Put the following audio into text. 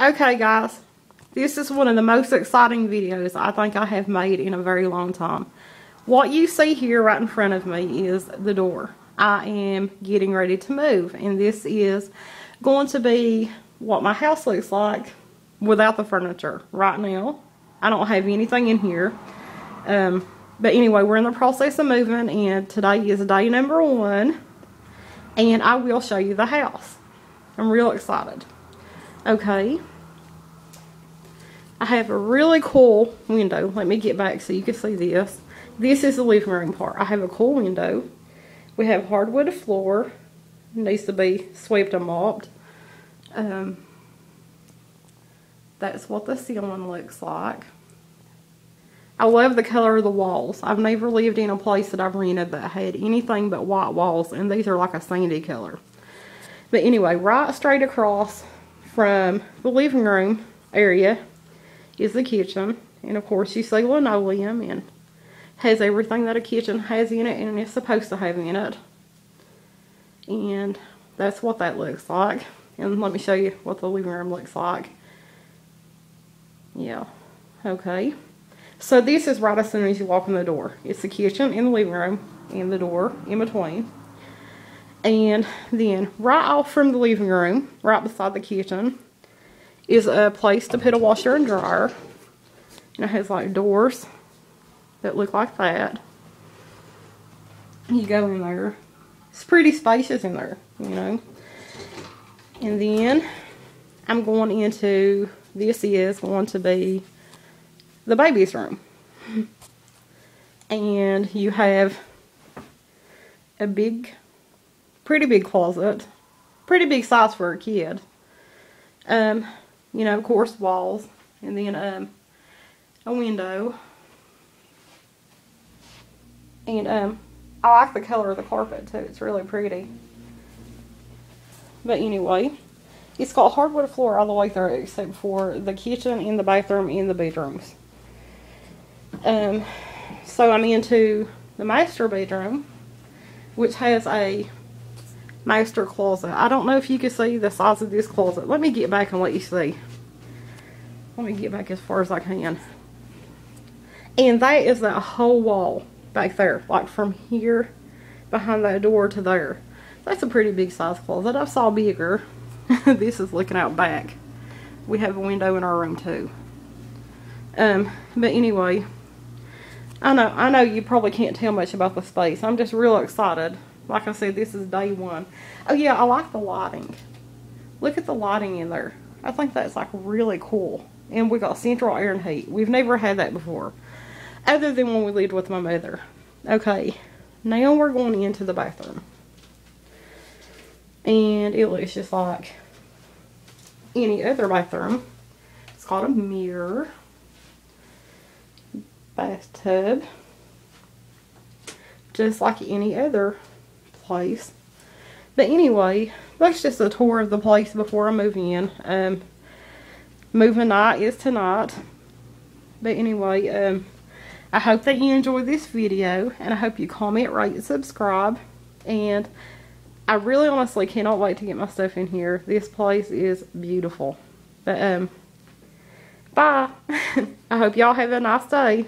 Okay guys, this is one of the most exciting videos I think I have made in a very long time. What you see here right in front of me is the door. I am getting ready to move and this is going to be what my house looks like without the furniture right now. I don't have anything in here. Um, but anyway, we're in the process of moving and today is day number one and I will show you the house. I'm real excited. Okay. I have a really cool window. Let me get back so you can see this. This is the living room part. I have a cool window. We have hardwood floor. Needs to be swept and mopped. Um, that's what the ceiling looks like. I love the color of the walls. I've never lived in a place that I've rented that had anything but white walls, and these are like a sandy color. But anyway, right straight across from the living room area is the kitchen. And of course you see linoleum and has everything that a kitchen has in it and it's supposed to have in it. And that's what that looks like. And let me show you what the living room looks like. Yeah, okay. So this is right as soon as you walk in the door. It's the kitchen and the living room and the door in between. And then right off from the living room, right beside the kitchen, is a place to put a washer and dryer. And it has like doors that look like that. You go in there. It's pretty spacious in there, you know. And then I'm going into, this is going to be the baby's room. And you have a big pretty big closet. Pretty big size for a kid. Um, you know, of course, walls. And then um, a window. And um, I like the color of the carpet too. It's really pretty. But anyway, it's got hardwood floor all the way through except for the kitchen and the bathroom and the bedrooms. Um, so I'm into the master bedroom, which has a master closet. I don't know if you can see the size of this closet. Let me get back and let you see. Let me get back as far as I can. And that is that whole wall back there. Like from here behind that door to there. That's a pretty big size closet. I saw bigger. this is looking out back. We have a window in our room too. Um, but anyway, I know I know you probably can't tell much about the space. I'm just real excited like I said, this is day one. Oh yeah, I like the lighting. Look at the lighting in there. I think that's like really cool. And we got central air and heat. We've never had that before. Other than when we lived with my mother. Okay, now we're going into the bathroom. And it looks just like any other bathroom. It's got a mirror. Bathtub. Just like any other place. But anyway, that's just a tour of the place before I move in. Um, moving night is tonight. But anyway, um, I hope that you enjoyed this video. And I hope you comment, rate, subscribe. And I really honestly cannot wait to get my stuff in here. This place is beautiful. But, um, bye. I hope y'all have a nice day.